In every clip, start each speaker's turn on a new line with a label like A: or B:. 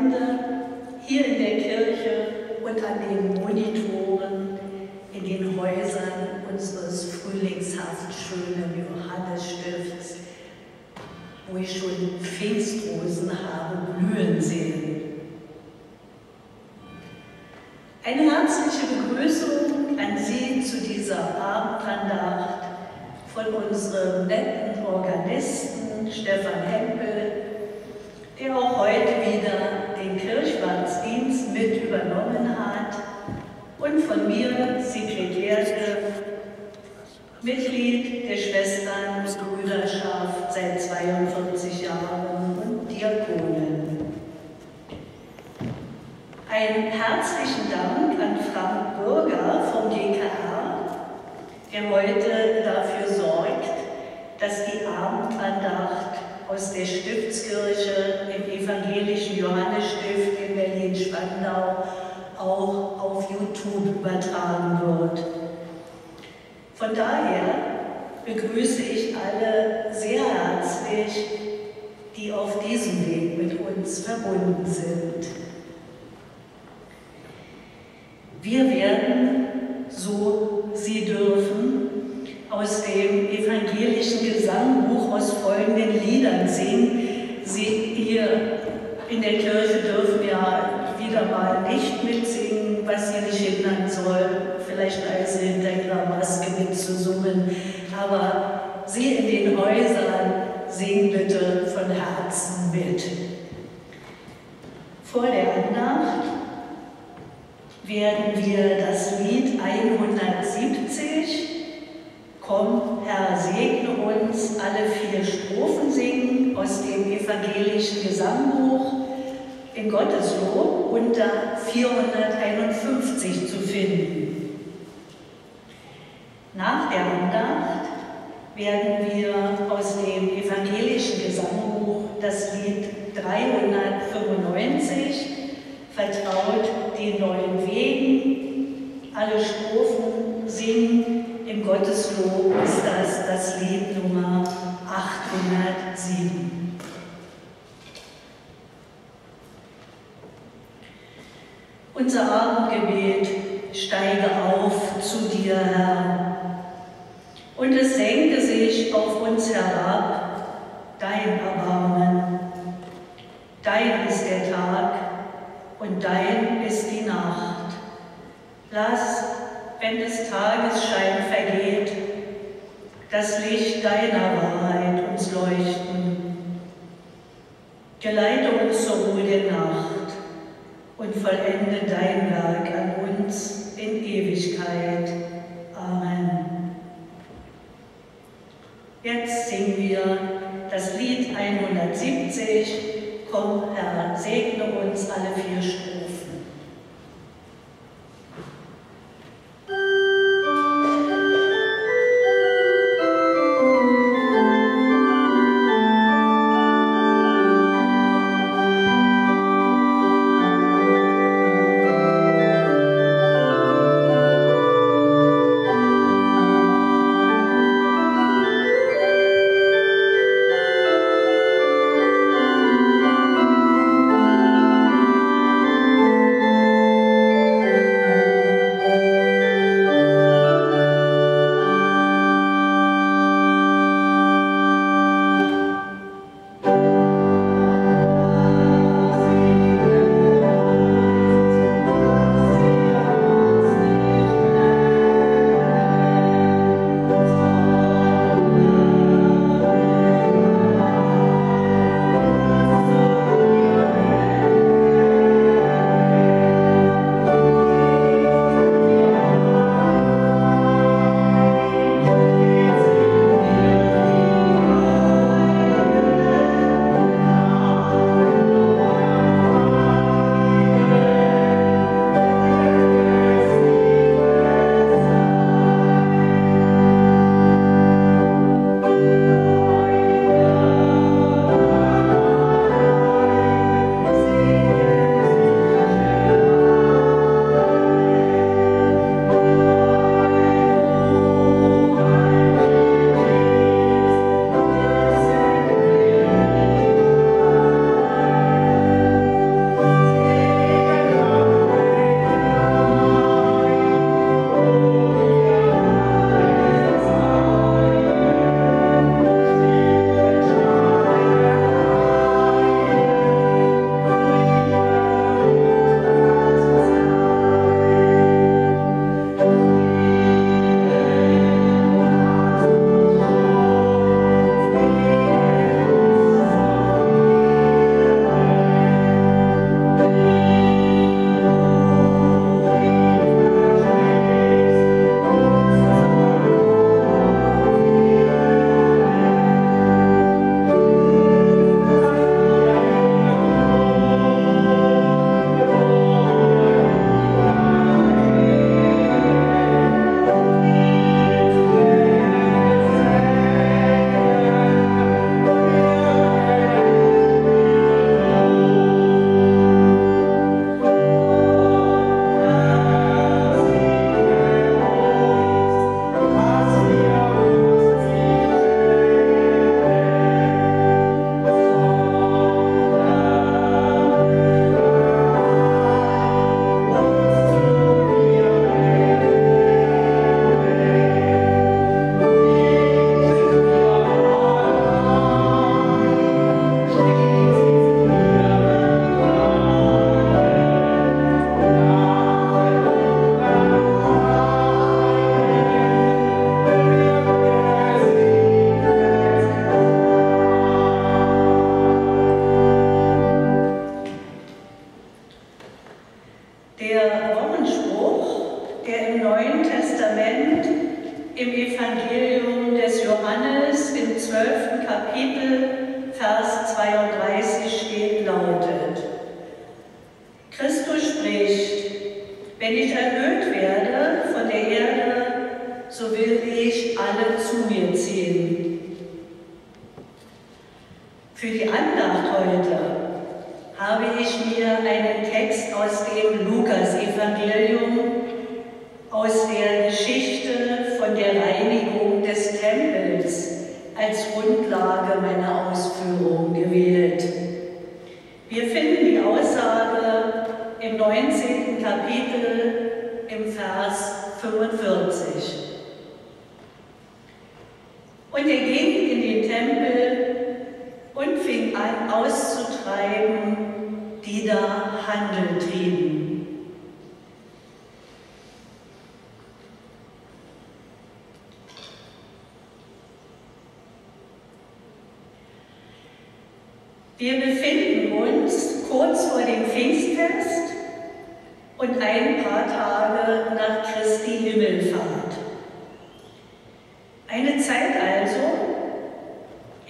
A: Gemeinde, hier in der Kirche und an den Monitoren in den Häusern unseres frühlingshaft schönen Johannesstifts, wo ich schon Pfingstrosen habe blühen sehen. Eine herzliche Begrüßung an Sie zu dieser Abendandacht von unserem netten Organisten Stefan Hempel, der auch heute wieder den Kirchwartsdienst mit übernommen hat und von mir, Sekretärin, Mitglied der Schwestern Brüderschaft seit 42 Jahren und Diakonin. Einen herzlichen Dank an Frank Bürger vom GKR, der heute dafür sorgt, dass die Abendandacht aus der Stiftskirche im evangelischen Johannesstift in Berlin-Spandau auch auf YouTube übertragen wird. Von daher begrüße ich alle sehr herzlich, die auf diesem Weg mit uns verbunden sind. Wir werden, so Sie dürfen, aus dem evangelischen Gesangbuch aus folgenden Liedern singen. Sie hier in der Kirche dürfen ja wieder mal nicht mitsingen, was sie nicht hindern soll, vielleicht leise hinter ihrer Maske mitzusummen. Aber Sie in den Häusern singen bitte von Herzen mit. Vor der Andacht werden wir das Lied 170 Komm, Herr, segne uns, alle vier Strophen singen aus dem evangelischen Gesangbuch in Gotteslob unter 451 zu finden. Nach der Andacht werden wir aus dem evangelischen Gesangbuch das Lied 395 Vertraut den neuen Wegen, alle Strophen singen. Im Gotteslob ist das das Lied Nummer 807. Unser Abendgebet steige auf zu dir, Herr, und es senke sich auf uns herab, dein Erbarmen. Dein ist der Tag und dein ist die Nacht. Lass, wenn des Tages Schein vergeht, das Licht deiner Wahrheit uns leuchten. Geleite uns zur Ruhe der Nacht und vollende dein Werk an uns in Ewigkeit. Amen. Jetzt singen wir das Lied 170. Komm, Herr, segne uns alle vier Strophen.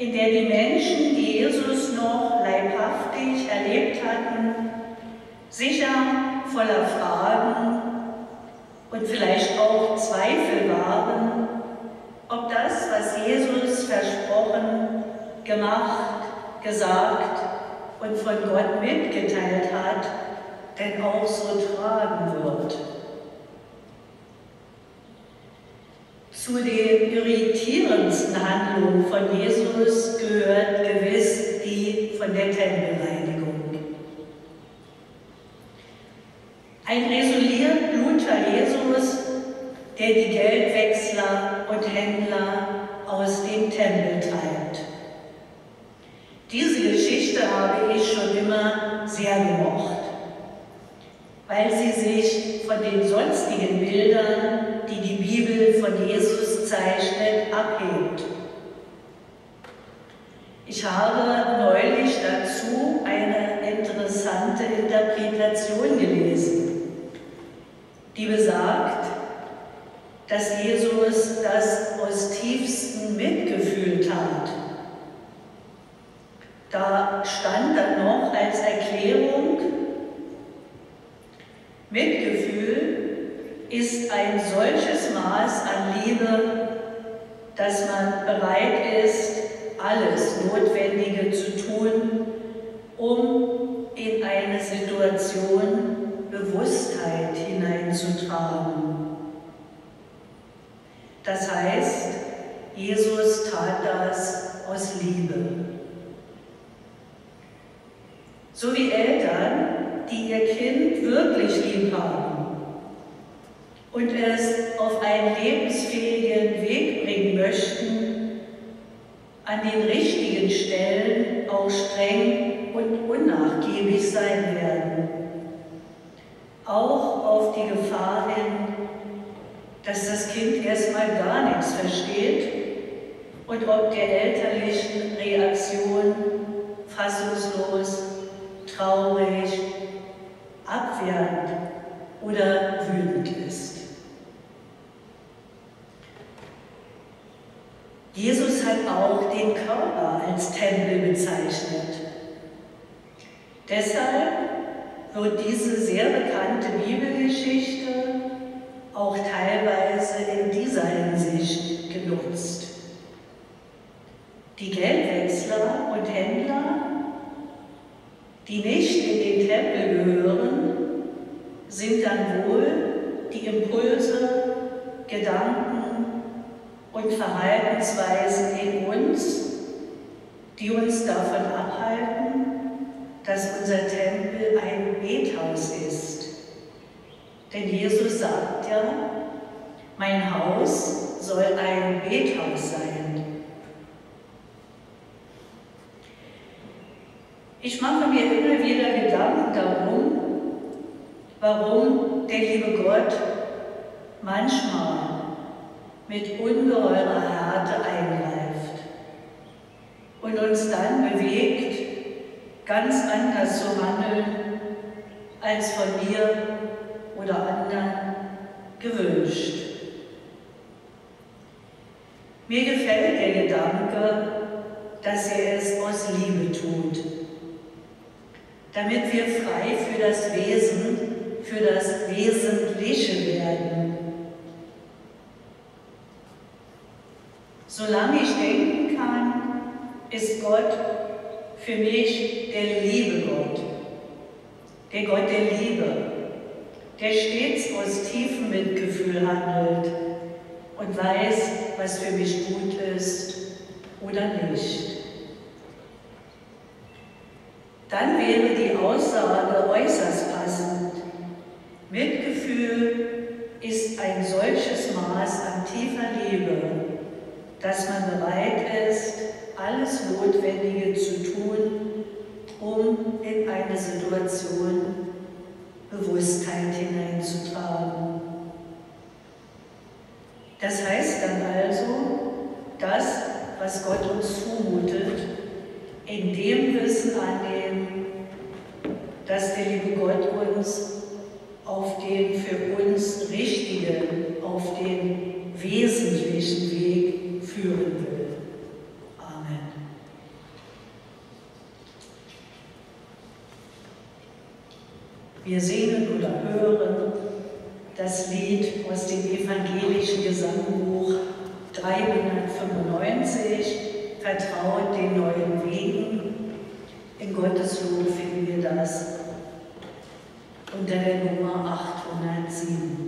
A: In der die Menschen, die Jesus noch leibhaftig erlebt hatten, sicher voller Fragen und vielleicht auch Zweifel waren, ob das, was Jesus versprochen, gemacht, gesagt und von Gott mitgeteilt hat, denn auch so tragen wird. Zu den irritierendsten Handlungen von Jesus gehört gewiss die von der Tempelreinigung. Ein resoliert Luther Jesus, der die Geldwechsler und Händler aus dem Tempel treibt. Diese Geschichte habe ich schon immer sehr gemocht, weil sie sich von den sonstigen Bildern die die Bibel von Jesus zeichnet, abhebt. Ich habe neulich dazu eine interessante Interpretation gelesen, die besagt, dass Jesus das aus tiefstem Mitgefühl tat. Da stand dann noch als Erklärung, Mitgefühl ist ein solches Maß an Liebe, dass man bereit ist, alles Notwendige zu tun, um in eine Situation Bewusstheit hineinzutragen. Das heißt, Jesus tat das aus Liebe. So wie Eltern, die ihr Kind wirklich lieb haben und es auf einen lebensfähigen Weg bringen möchten, an den richtigen Stellen auch streng und unnachgiebig sein werden. Auch auf die Gefahr hin, dass das Kind erstmal gar nichts versteht und ob der elterlichen Reaktion fassungslos, traurig, abwehrend oder wütend ist. Jesus hat auch den Körper als Tempel bezeichnet. Deshalb wird diese sehr bekannte Bibelgeschichte auch teilweise in dieser Hinsicht genutzt. Die Geldwechsler und Händler, die nicht in den Tempel gehören, sind dann wohl die Impulse, Gedanken und Verhaltensweisen in uns, die uns davon abhalten, dass unser Tempel ein Bethaus ist. Denn Jesus sagt ja, mein Haus soll ein Bethaus sein. Ich mache mir immer wieder Gedanken darum, warum der liebe Gott manchmal mit ungeheurer Härte eingreift und uns dann bewegt, ganz anders zu handeln als von mir oder anderen gewünscht. Mir gefällt der Gedanke, dass er es aus Liebe tut, damit wir frei für das Wesen, für das Wesentliche werden. Solange ich denken kann, ist Gott für mich der liebe Gott, der Gott der Liebe, der stets aus tiefem Mitgefühl handelt und weiß, was für mich gut ist oder nicht. Dann wäre die Aussage äußerst passend. Mitgefühl ist ein solches Maß an tiefer Liebe, dass man bereit ist, alles Notwendige zu tun, um in eine Situation Bewusstheit hineinzutragen. Das heißt dann also, das, was Gott uns zumutet, in dem Wissen annehmen, dass der liebe Gott uns auf den für uns richtigen, auf den wesentlichen Weg führen will. Amen. Wir singen oder hören das Lied aus dem evangelischen Gesangbuch 395, Vertraut den neuen Wegen. In Gottes Lob finden wir das unter der Nummer 807.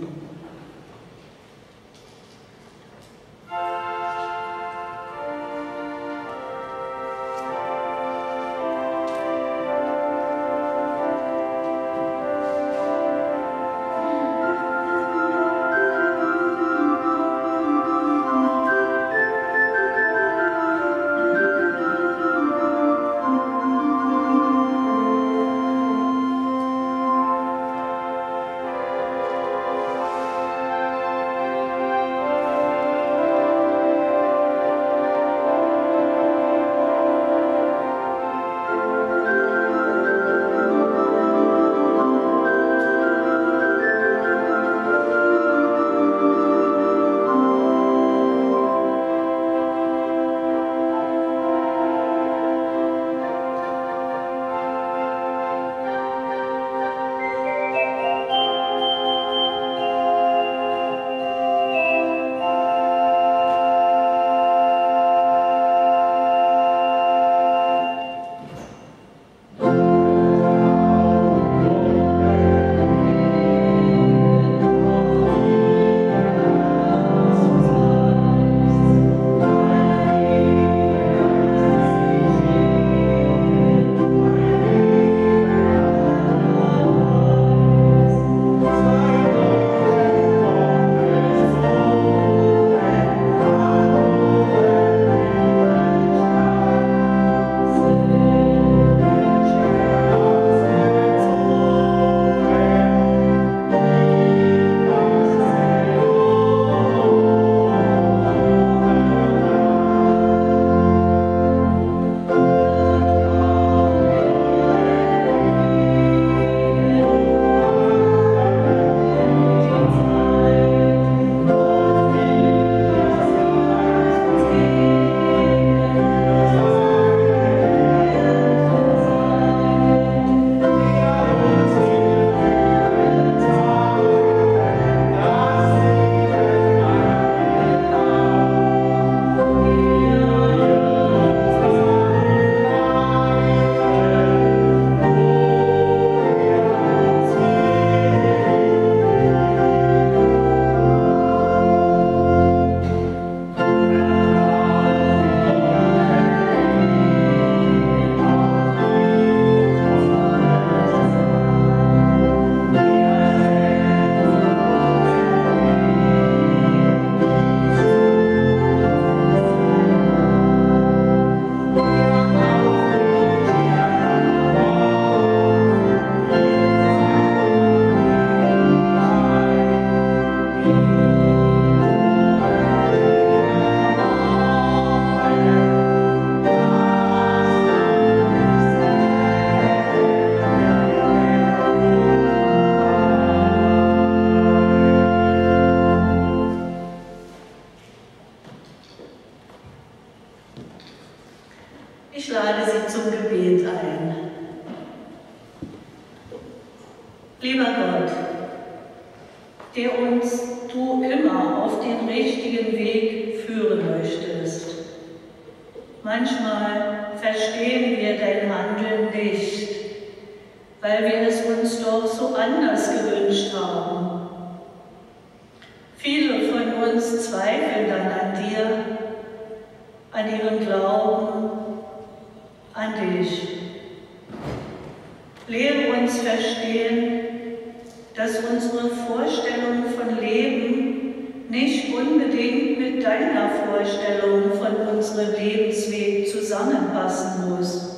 A: unbedingt mit deiner Vorstellung von unserem Lebensweg zusammenpassen muss.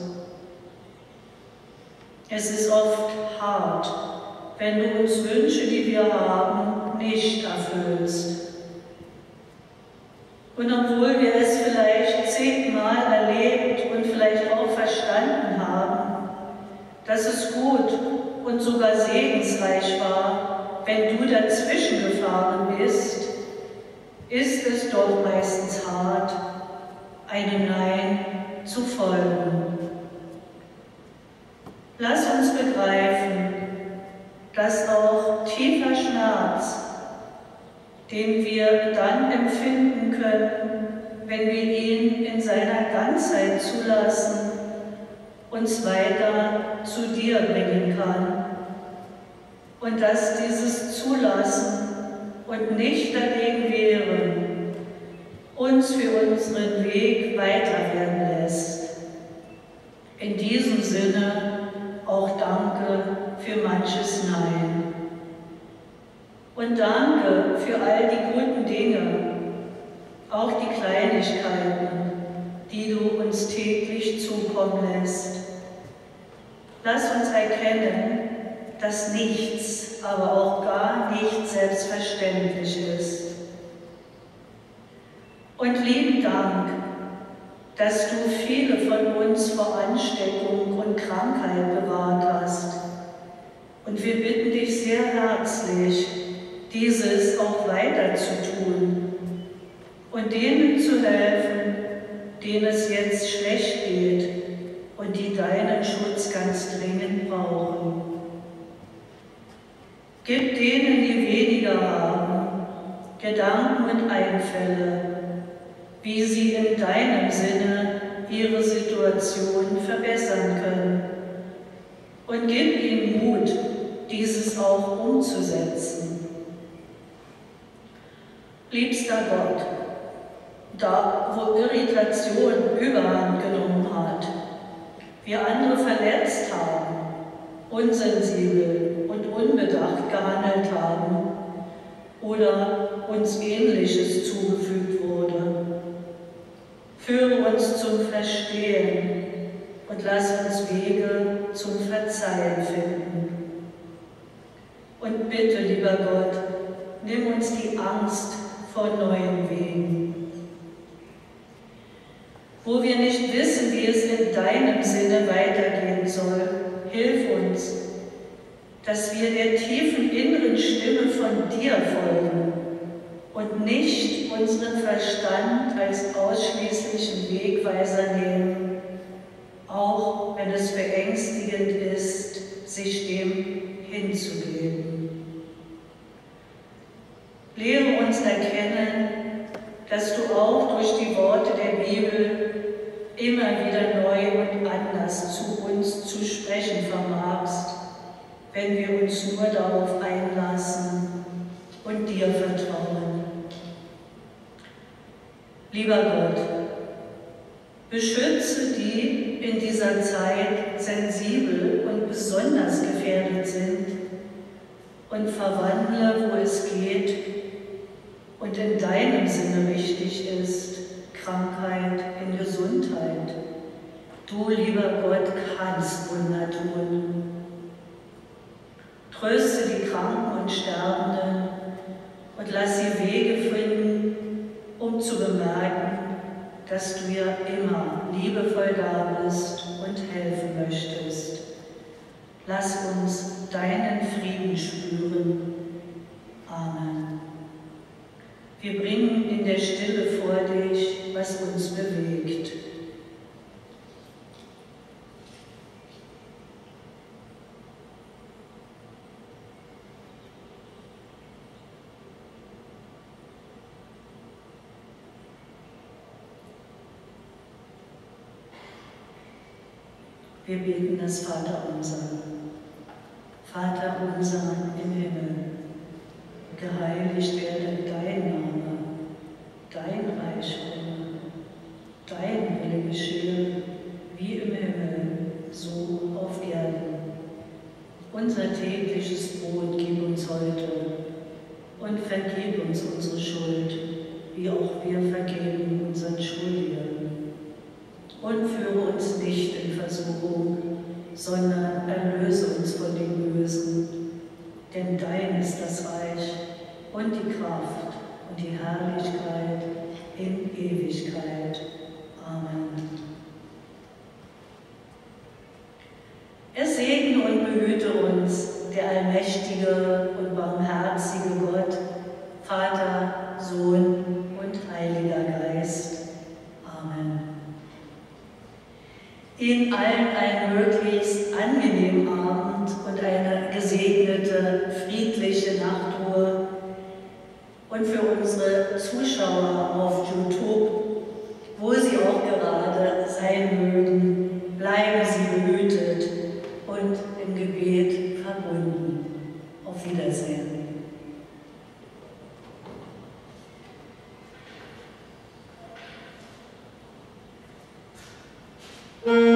A: Es ist oft hart, wenn du uns Wünsche, die wir haben, nicht erfüllst. Und obwohl wir es vielleicht zehnmal erlebt und vielleicht auch verstanden haben, dass es gut und sogar segensreich war, wenn du dazwischen gefahren bist, ist es doch meistens hart, einem Nein zu folgen. Lass uns begreifen, dass auch tiefer Schmerz, den wir dann empfinden können, wenn wir ihn in seiner Ganzheit zulassen, uns weiter zu dir bringen kann. Und dass dieses Zulassen und nicht dagegen wehren uns für unseren Weg weiter werden lässt. In diesem Sinne auch danke für manches Nein. Und danke für all die guten Dinge, auch die Kleinigkeiten, die du uns täglich zukommen lässt. Lass uns erkennen, dass nichts, aber auch gar nicht selbstverständlich ist. Und lieben Dank, dass du viele von uns vor Ansteckung und Krankheit bewahrt hast. Und wir bitten dich sehr herzlich, dieses auch weiter zu tun und denen zu helfen, denen es jetzt schlecht geht und die deinen Schutz ganz dringend brauchen. Gib denen, die weniger haben, Gedanken und Einfälle, wie sie in deinem Sinne ihre Situation verbessern können. Und gib ihnen Mut, dieses auch umzusetzen. Liebster Gott, da wo Irritation überhand genommen hat, wir andere verletzt haben, unsensibel und unbedacht gehandelt haben oder uns Ähnliches zugefügt wurde. Führe uns zum Verstehen und lass uns Wege zum Verzeihen finden. Und bitte, lieber Gott, nimm uns die Angst vor neuen Wegen wo wir nicht wissen, wie es in deinem Sinne weitergehen soll. Hilf uns, dass wir der tiefen inneren Stimme von dir folgen und nicht unseren Verstand als ausschließlichen Wegweiser nehmen, auch wenn es beängstigend ist, sich dem hinzugeben. Lehre uns erkennen, dass du auch durch die Worte der Bibel immer wieder neu und anders zu uns zu sprechen vermagst, wenn wir uns nur darauf einlassen und dir vertrauen. Lieber Gott, beschütze die in dieser Zeit sensibel und besonders gefährdet sind und verwandle, wo es geht, und in deinem Sinne wichtig ist, Krankheit in Gesundheit. Du, lieber Gott, kannst Wunder tun. Tröste die Kranken und Sterbenden und lass sie Wege finden, zu bemerken, dass du ja immer liebevoll da bist und helfen möchtest. Lass uns deinen Frieden spüren. Amen. Wir bringen in der Stille Wir beten das Vaterunser. Vater unser sondern erlöse uns von dem Bösen. Denn dein ist das Reich und die Kraft und die Herrlichkeit in Ewigkeit. Amen. Er segne und behüte uns, der allmächtige und barmherzige. Mm-hmm.